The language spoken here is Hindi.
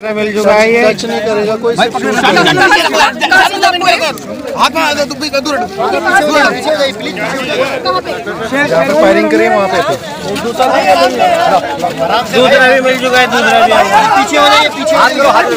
मिल चुका है ये टच नहीं करेगा कोई फायरिंग करिए वहाँ पे दूसरा भी मिल चुका है दूसरा भी पीछे हो जाइए पीछे हाथ करो हाथ